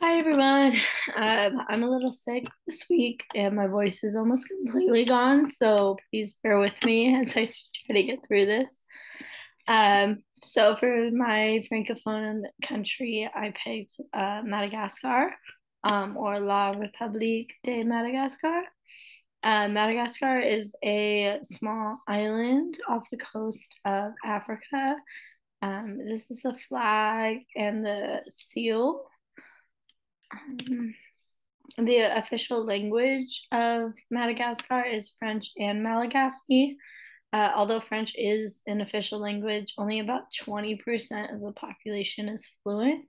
Hi everyone. Um, I'm a little sick this week and my voice is almost completely gone, so please bear with me as I try to get through this. Um, so for my francophone country, I picked uh, Madagascar, um, or La République de Madagascar. Uh, Madagascar is a small island off the coast of Africa. Um, this is the flag and the seal um, the official language of Madagascar is French and Malagasy. Uh, although French is an official language, only about 20% of the population is fluent.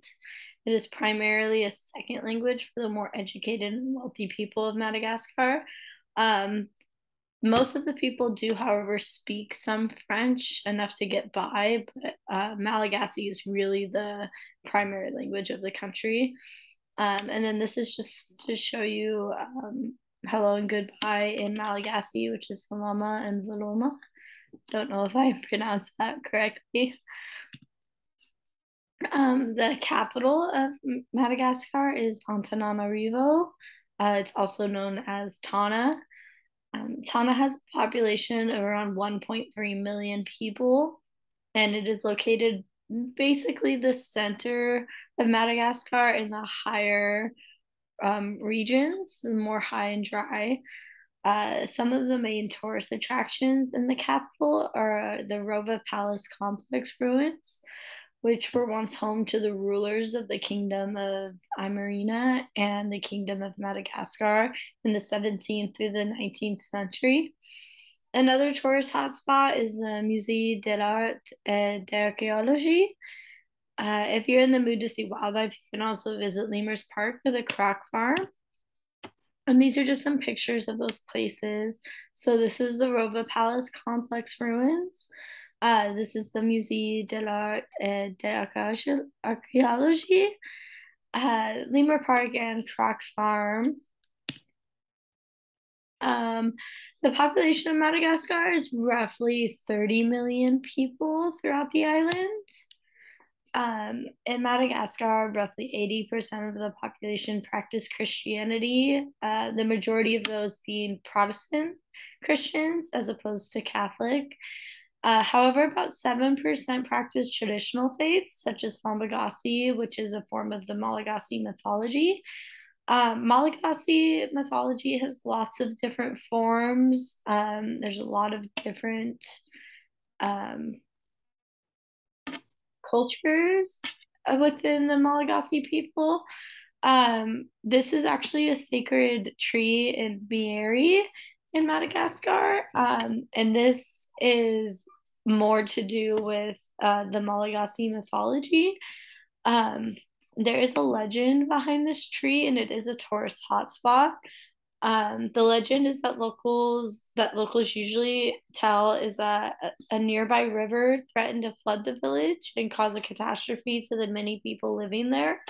It is primarily a second language for the more educated and wealthy people of Madagascar. Um, most of the people do, however, speak some French enough to get by, but uh, Malagasy is really the primary language of the country. Um, and then this is just to show you um, hello and goodbye in Malagasy, which is Salama and Veloma. Don't know if I pronounced that correctly. Um, the capital of Madagascar is Antananarivo. Uh, it's also known as Tana. Um, Tana has a population of around 1.3 million people, and it is located basically the center of Madagascar in the higher um, regions, more high and dry. Uh, some of the main tourist attractions in the capital are the Rova Palace complex ruins, which were once home to the rulers of the kingdom of Imerina and the kingdom of Madagascar in the 17th through the 19th century. Another tourist hotspot is the Musée de l'Art et d'Archéologie. Uh, if you're in the mood to see wildlife, you can also visit Lemurs Park or the Croc Farm. And these are just some pictures of those places. So this is the Rova Palace complex ruins. Uh, this is the Musée de l'Art et d'Archéologie. Uh, Lemur Park and Croc Farm. Um, the population of Madagascar is roughly 30 million people throughout the island. Um, in Madagascar, roughly 80% of the population practice Christianity, uh, the majority of those being Protestant Christians as opposed to Catholic. Uh, however, about 7% practice traditional faiths, such as Fambagasi, which is a form of the Malagasy mythology, um, Malagasy mythology has lots of different forms. Um, there's a lot of different um, cultures within the Malagasy people. Um, this is actually a sacred tree in Mieri in Madagascar, um, and this is more to do with uh, the Malagasy mythology. There is a legend behind this tree and it is a tourist hotspot. Um, the legend is that locals that locals usually tell is that a, nearby river threatened to flood the village and cause a catastrophe to the many people living there.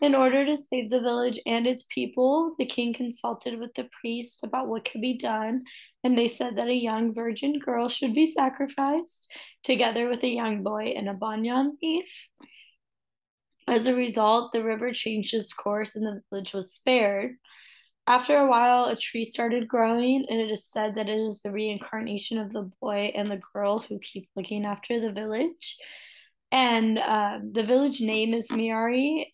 In order to save the village and its people, the king consulted with the priest about what could be done, and they said that a young virgin girl should be sacrificed, together with a young boy and a banyan leaf. As a result, the river changed its course and the village was spared. After a while, a tree started growing, and it is said that it is the reincarnation of the boy and the girl who keep looking after the village. And uh, the village name is Miari,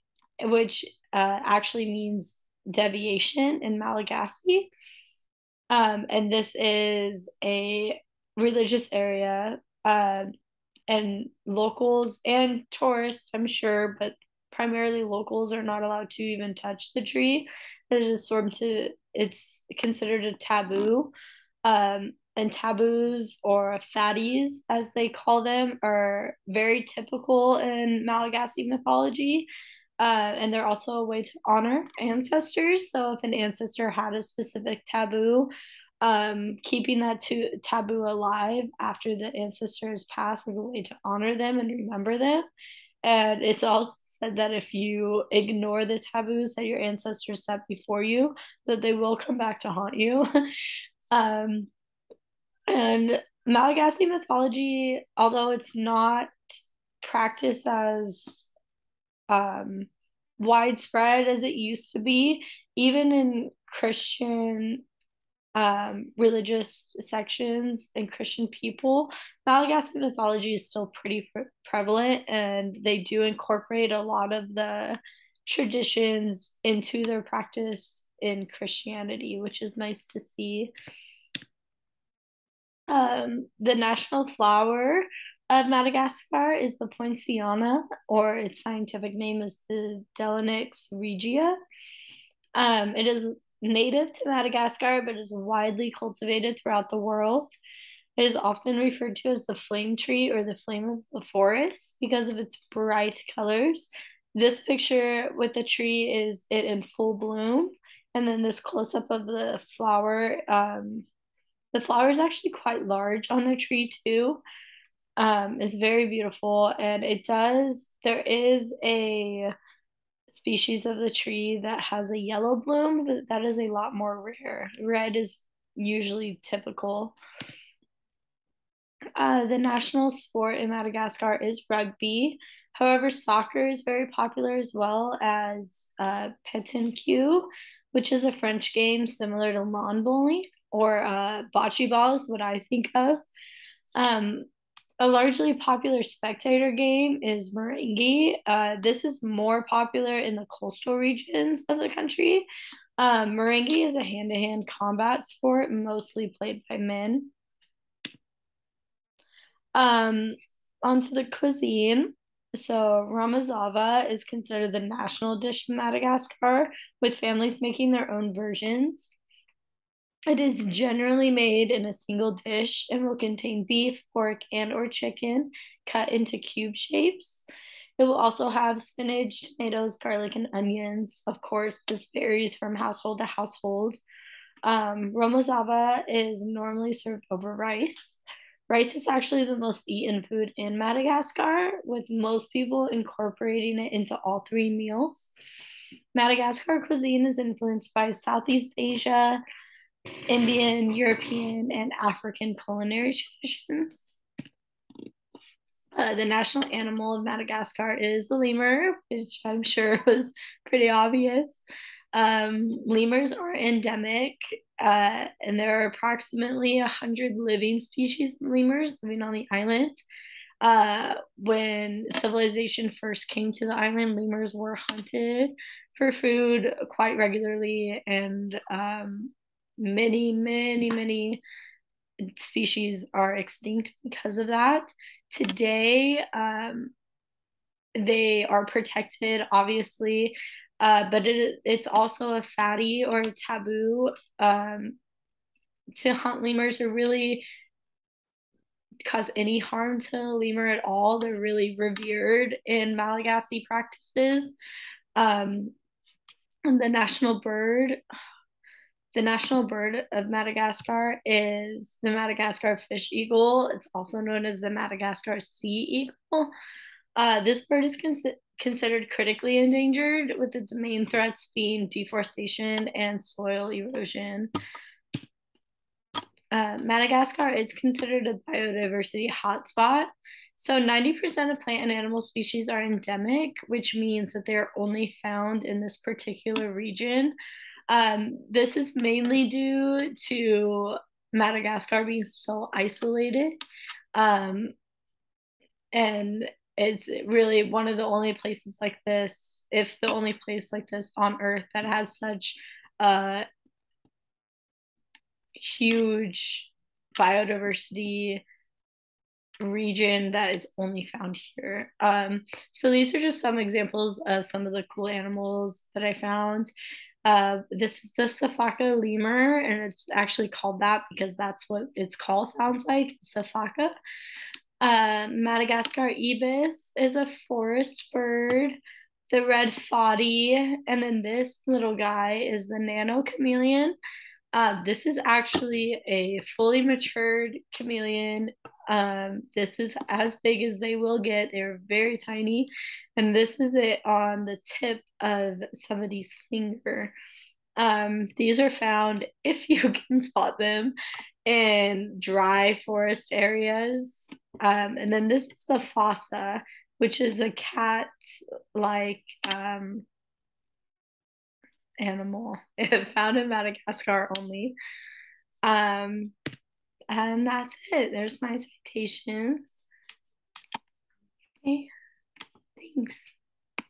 which uh, actually means deviation in Malagasy. Um, and this is a religious area. Uh, and locals and tourists, I'm sure, but primarily locals are not allowed to even touch the tree. It is sort of to it's considered a taboo. Um, and taboos or fadys, as they call them, are very typical in Malagasy mythology. Uh, and they're also a way to honor ancestors. So if an ancestor had a specific taboo, um, keeping that to, taboo alive after the ancestors pass is a way to honor them and remember them. And it's also said that if you ignore the taboos that your ancestors set before you, that they will come back to haunt you. um, and Malagasy mythology, although it's not practiced as um, widespread as it used to be, even in Christian um, religious sections and Christian people, Malagasy mythology is still pretty pre- prevalent, and they do incorporate a lot of the traditions into their practice in Christianity, which is nice to see. Um, the national flower of Madagascar is the poinciana, or its scientific name is the Delonix regia. Um, it is native to Madagascar, but is widely cultivated throughout the world. It is often referred to as the flame tree or the flame of the forest because of its bright colors. This picture with the tree is it in full bloom, and then this close up of the flower. Um, the flower is actually quite large on the tree too. Um, it's very beautiful, and it does. There is a species of the tree that has a yellow bloom, but that is a lot more rare. Red is usually typical. Uh, the national sport in Madagascar is rugby. However, soccer is very popular as well as uh, pétanque, which is a French game similar to lawn bowling or uh, bocce ball is what I think of. Um, a largely popular spectator game is Moraingy. Uh, this is more popular in the coastal regions of the country. Um, Moraingy is a hand to hand combat sport mostly played by men. Um, onto the cuisine. So, romazava is considered the national dish of Madagascar, with families making their own versions. It is generally made in a single dish and will contain beef, pork, and or chicken cut into cube shapes. It will also have spinach, tomatoes, garlic, and onions. Of course, this varies from household to household. Um, romazava is normally served over rice. Rice is actually the most eaten food in Madagascar, with most people incorporating it into all three meals. Madagascar cuisine is influenced by Southeast Asia, Indian, European, and African culinary traditions. Uh, the national animal of Madagascar is the lemur, which I'm sure was pretty obvious. Um, lemurs are endemic, uh, and there are approximately 100 living species of lemurs living on the island. Uh, when civilization first came to the island, lemurs were hunted for food quite regularly, and um, many, many, many species are extinct because of that. Today, um, they are protected, obviously, uh, but it, it's also a fady or a taboo um, to hunt lemurs or really cause any harm to a lemur at all. They're really revered in Malagasy practices. Um, and the national bird, the national bird of Madagascar is the Madagascar fish eagle. It's also known as the Madagascar sea eagle. Uh, this bird is cons- considered critically endangered, with its main threats being deforestation and soil erosion. Uh, Madagascar is considered a biodiversity hotspot. So 90% of plant and animal species are endemic, which means that they're only found in this particular region. Um, this is mainly due to Madagascar being so isolated. Um, and it's really one of the only places like this, if the only place like this on Earth that has such a huge biodiversity region that is only found here. Um, so these are just some examples of some of the cool animals that I found. Uh, this is the Sifaka lemur, and it's actually called that because that's what its call sounds like, Sifaka. Uh, Madagascar ibis is a forest bird. The red fody, and then this little guy is the nano chameleon. Uh, this is actually a fully matured chameleon. Um, this is as big as they will get. They're very tiny. And this is it on the tip of somebody's finger. Um, these are found, if you can spot them, in dry forest areas. Um, and then this is the fossa, which is a cat like um, animal found in Madagascar only. Um, and that's it. There's my citations. Okay, thanks.